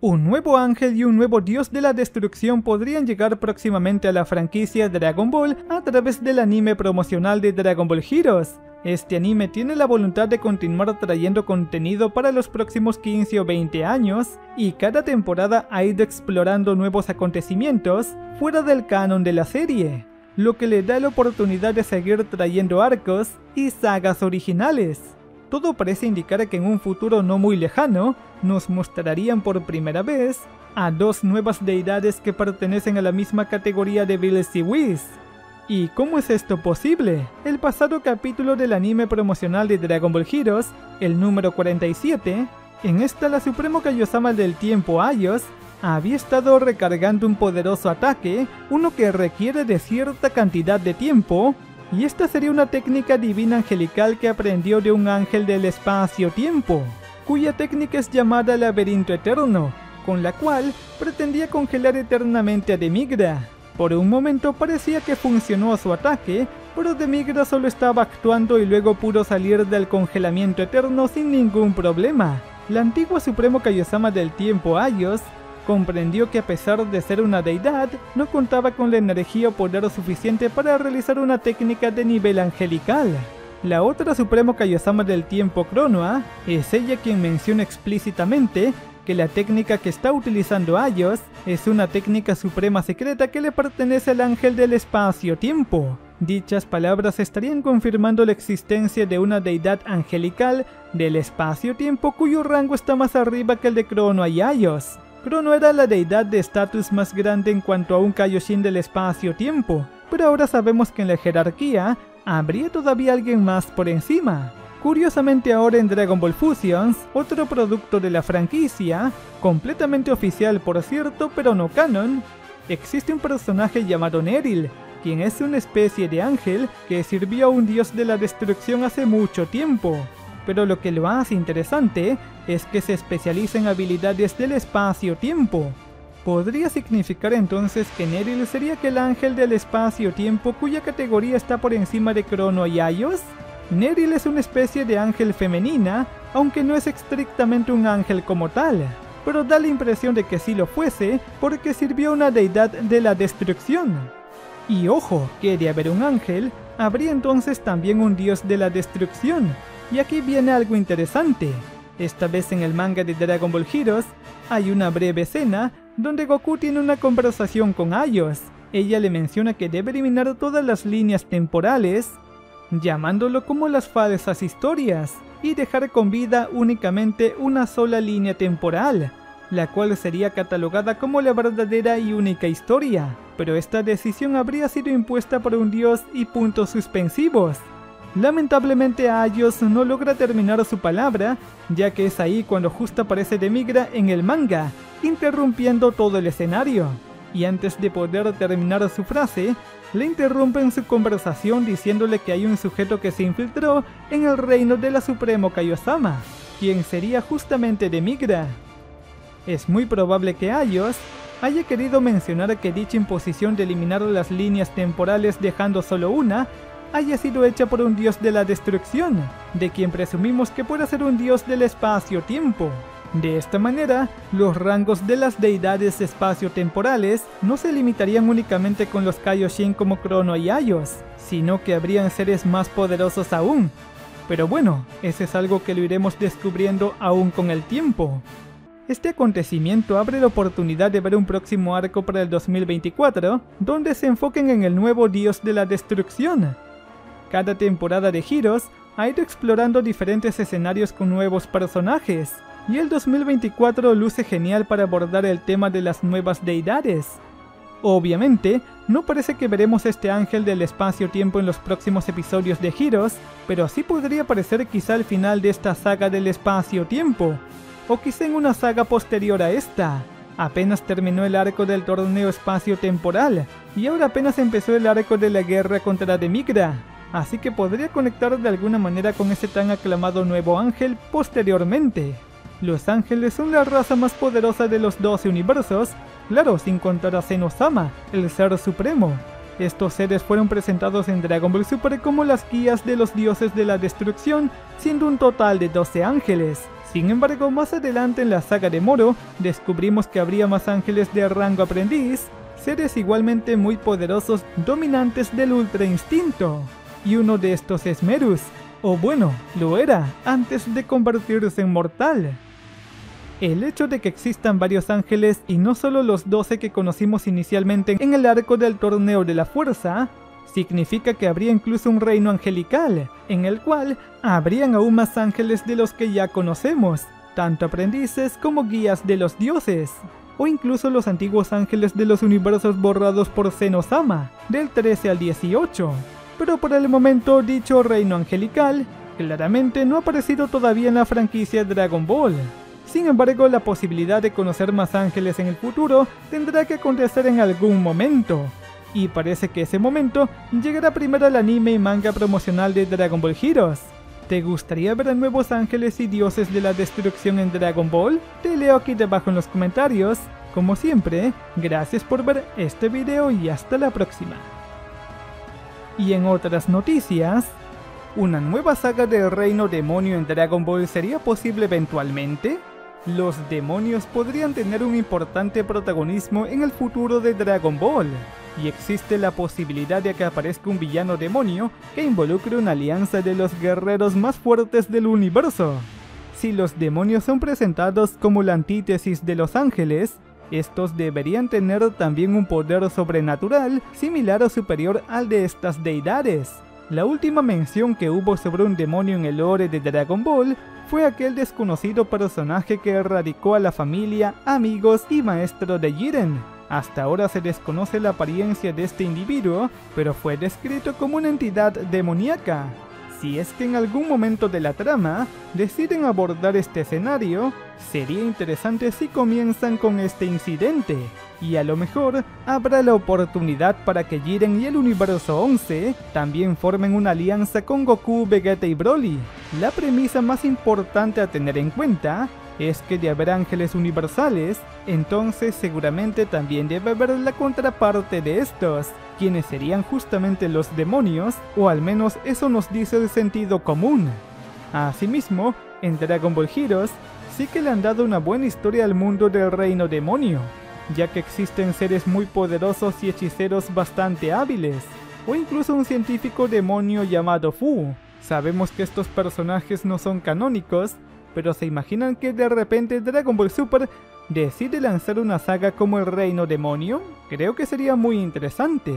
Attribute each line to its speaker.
Speaker 1: Un nuevo ángel y un nuevo dios de la destrucción podrían llegar próximamente a la franquicia Dragon Ball a través del anime promocional de Dragon Ball Heroes. Este anime tiene la voluntad de continuar trayendo contenido para los próximos 15 o 20 años, y cada temporada ha ido explorando nuevos acontecimientos fuera del canon de la serie, lo que le da la oportunidad de seguir trayendo arcos y sagas originales. Todo parece indicar que en un futuro no muy lejano, nos mostrarían por primera vez a dos nuevas deidades que pertenecen a la misma categoría de Bills y Whis. ¿Y cómo es esto posible? El pasado capítulo del anime promocional de Dragon Ball Heroes, el número 47, en esta la Supremo Kaiosama del tiempo Ayos había estado recargando un poderoso ataque, uno que requiere de cierta cantidad de tiempo, y esta sería una técnica divina angelical que aprendió de un ángel del espacio-tiempo, cuya técnica es llamada laberinto eterno, con la cual pretendía congelar eternamente a Demigra. Por un momento parecía que funcionó su ataque, pero Demigra solo estaba actuando y luego pudo salir del congelamiento eterno sin ningún problema. La antigua Supremo Kaiosama del tiempo Ayos comprendió que a pesar de ser una deidad, no contaba con la energía o poder suficiente para realizar una técnica de nivel angelical. La otra Supremo Kaiosama del tiempo Cronoa es ella quien menciona explícitamente que la técnica que está utilizando Ayos es una técnica suprema secreta que le pertenece al ángel del espacio-tiempo. Dichas palabras estarían confirmando la existencia de una deidad angelical del espacio-tiempo cuyo rango está más arriba que el de Cronoa y Ayos. Crono era la deidad de estatus más grande en cuanto a un Kaioshin del espacio-tiempo, pero ahora sabemos que en la jerarquía habría todavía alguien más por encima. Curiosamente ahora en Dragon Ball Fusions, otro producto de la franquicia, completamente oficial por cierto pero no canon, existe un personaje llamado Neril, quien es una especie de ángel que sirvió a un dios de la destrucción hace mucho tiempo pero lo que lo hace interesante es que se especializa en habilidades del espacio-tiempo. ¿Podría significar entonces que Neril sería aquel ángel del espacio-tiempo cuya categoría está por encima de Crono y Ayos? Neril es una especie de ángel femenina, aunque no es estrictamente un ángel como tal, pero da la impresión de que sí lo fuese porque sirvió a una deidad de la destrucción. Y ojo, que de haber un ángel, habría entonces también un dios de la destrucción, y aquí viene algo interesante. Esta vez en el manga de Dragon Ball Heroes hay una breve escena donde Goku tiene una conversación con Ayos. Ella le menciona que debe eliminar todas las líneas temporales, llamándolo como las falsas historias, y dejar con vida únicamente una sola línea temporal, la cual sería catalogada como la verdadera y única historia. Pero esta decisión habría sido impuesta por un dios y puntos suspensivos, Lamentablemente Ayos no logra terminar su palabra, ya que es ahí cuando justo aparece Demigra en el manga, interrumpiendo todo el escenario. Y antes de poder terminar su frase, le interrumpen su conversación diciéndole que hay un sujeto que se infiltró en el reino de la Supremo Kaiosama, quien sería justamente Demigra. Es muy probable que Ayos haya querido mencionar que dicha imposición de eliminar las líneas temporales dejando solo una haya sido hecha por un dios de la destrucción, de quien presumimos que puede ser un dios del espacio-tiempo. De esta manera, los rangos de las deidades espacio-temporales no se limitarían únicamente con los Kaioshin como Crono y Ayos, sino que habrían seres más poderosos aún. Pero bueno, ese es algo que lo iremos descubriendo aún con el tiempo. Este acontecimiento abre la oportunidad de ver un próximo arco para el 2024, donde se enfoquen en el nuevo dios de la destrucción, cada temporada de Heroes ha ido explorando diferentes escenarios con nuevos personajes, y el 2024 luce genial para abordar el tema de las nuevas deidades. Obviamente, no parece que veremos este ángel del espacio-tiempo en los próximos episodios de Heroes, pero así podría parecer quizá al final de esta saga del espacio-tiempo, o quizá en una saga posterior a esta. Apenas terminó el arco del torneo espacio-temporal, y ahora apenas empezó el arco de la guerra contra Demigra así que podría conectar de alguna manera con ese tan aclamado nuevo ángel posteriormente. Los ángeles son la raza más poderosa de los 12 universos, claro, sin contar a Zenosama, el ser supremo. Estos seres fueron presentados en Dragon Ball Super como las guías de los dioses de la destrucción, siendo un total de 12 ángeles. Sin embargo, más adelante en la saga de Moro, descubrimos que habría más ángeles de rango aprendiz, seres igualmente muy poderosos dominantes del Ultra Instinto. Y uno de estos es Merus, o bueno, lo era, antes de convertirse en mortal. El hecho de que existan varios ángeles y no solo los 12 que conocimos inicialmente en el arco del torneo de la fuerza, significa que habría incluso un reino angelical, en el cual habrían aún más ángeles de los que ya conocemos, tanto aprendices como guías de los dioses, o incluso los antiguos ángeles de los universos borrados por Senosama, del 13 al 18. Pero por el momento dicho reino angelical claramente no ha aparecido todavía en la franquicia Dragon Ball, sin embargo, la posibilidad de conocer más ángeles en el futuro tendrá que acontecer en algún momento. Y parece que ese momento llegará primero al anime y manga promocional de Dragon Ball Heroes. ¿Te gustaría ver a nuevos ángeles y dioses de la destrucción en Dragon Ball? Te leo aquí debajo en los comentarios. Como siempre, gracias por ver este video y hasta la próxima. Y en otras noticias, ¿una nueva saga del reino demonio en Dragon Ball sería posible eventualmente? los demonios podrían tener un importante protagonismo en el futuro de Dragon Ball, y existe la posibilidad de que aparezca un villano demonio que involucre una alianza de los guerreros más fuertes del universo. Si los demonios son presentados como la antítesis de los ángeles, estos deberían tener también un poder sobrenatural similar o superior al de estas deidades. La última mención que hubo sobre un demonio en el lore de Dragon Ball fue aquel desconocido personaje que erradicó a la familia, amigos y maestro de Jiren. Hasta ahora se desconoce la apariencia de este individuo, pero fue descrito como una entidad demoníaca. Si es que en algún momento de la trama deciden abordar este escenario, sería interesante si comienzan con este incidente y a lo mejor habrá la oportunidad para que Jiren y el universo 11 también formen una alianza con Goku, Vegeta y Broly. La premisa más importante a tener en cuenta es que de haber ángeles universales, entonces seguramente también debe haber la contraparte de estos, quienes serían justamente los demonios, o al menos eso nos dice el sentido común. Asimismo, en Dragon Ball Heroes sí que le han dado una buena historia al mundo del reino demonio, ya que existen seres muy poderosos y hechiceros bastante hábiles, o incluso un científico demonio llamado Fu. Sabemos que estos personajes no son canónicos, pero se imaginan que de repente Dragon Ball Super decide lanzar una saga como el Reino Demonio? Creo que sería muy interesante.